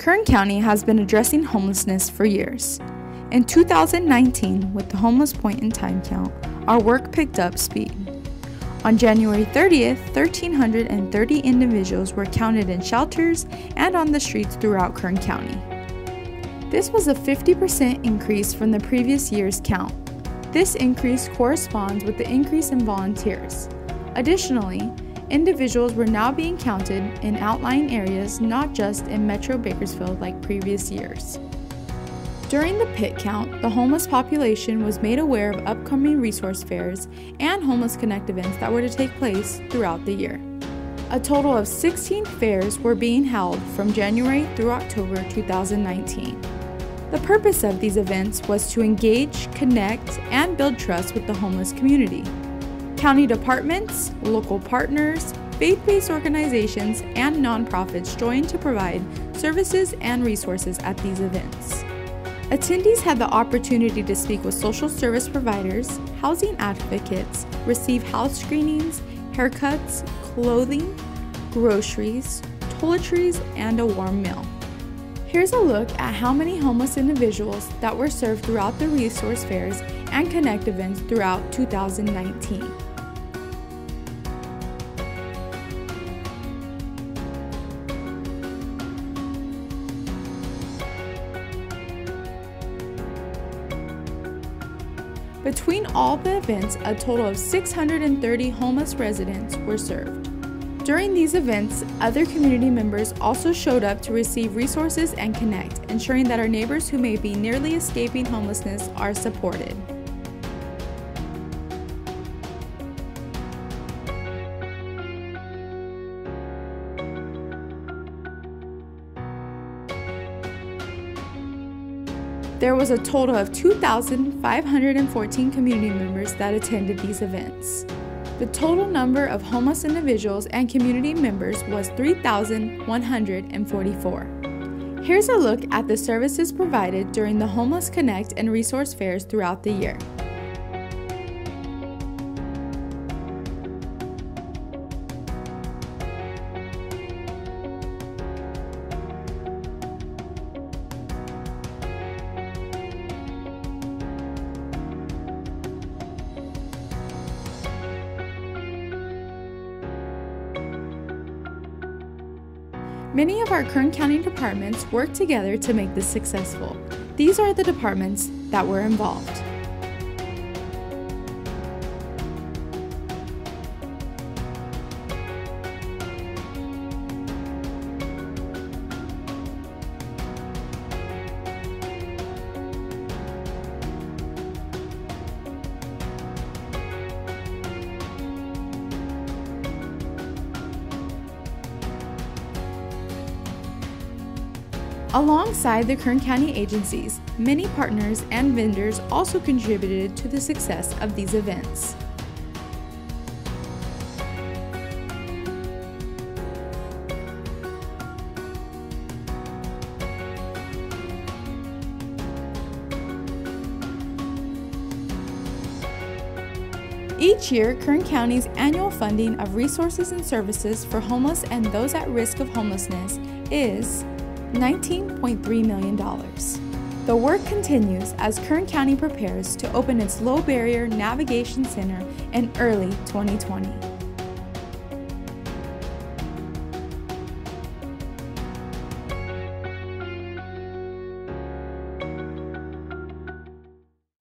Kern County has been addressing homelessness for years. In 2019, with the Homeless Point in Time count, our work picked up speed. On January 30th, 1,330 individuals were counted in shelters and on the streets throughout Kern County. This was a 50% increase from the previous year's count. This increase corresponds with the increase in volunteers. Additionally, individuals were now being counted in outlying areas, not just in Metro Bakersfield like previous years. During the pit count, the homeless population was made aware of upcoming resource fairs and Homeless Connect events that were to take place throughout the year. A total of 16 fairs were being held from January through October 2019. The purpose of these events was to engage, connect, and build trust with the homeless community. County departments, local partners, faith based organizations, and nonprofits joined to provide services and resources at these events. Attendees had the opportunity to speak with social service providers, housing advocates, receive house screenings, haircuts, clothing, groceries, toiletries, and a warm meal. Here's a look at how many homeless individuals that were served throughout the resource fairs and Connect events throughout 2019. Between all the events, a total of 630 homeless residents were served. During these events, other community members also showed up to receive resources and connect, ensuring that our neighbors who may be nearly escaping homelessness are supported. There was a total of 2,514 community members that attended these events. The total number of homeless individuals and community members was 3,144. Here's a look at the services provided during the Homeless Connect and resource fairs throughout the year. Many of our Kern County departments work together to make this successful. These are the departments that were involved. Alongside the Kern County agencies, many partners and vendors also contributed to the success of these events. Each year, Kern County's annual funding of resources and services for homeless and those at risk of homelessness is $19.3 million. The work continues as Kern County prepares to open its low barrier navigation center in early 2020.